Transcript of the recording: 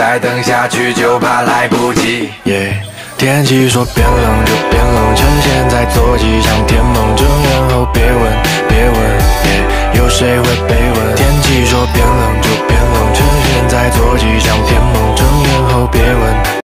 再等下去就怕来不及。耶，天气说变冷就变冷，趁现在做几场甜梦，睁眼后别问别问，耶，有谁会被问？天气说变冷就。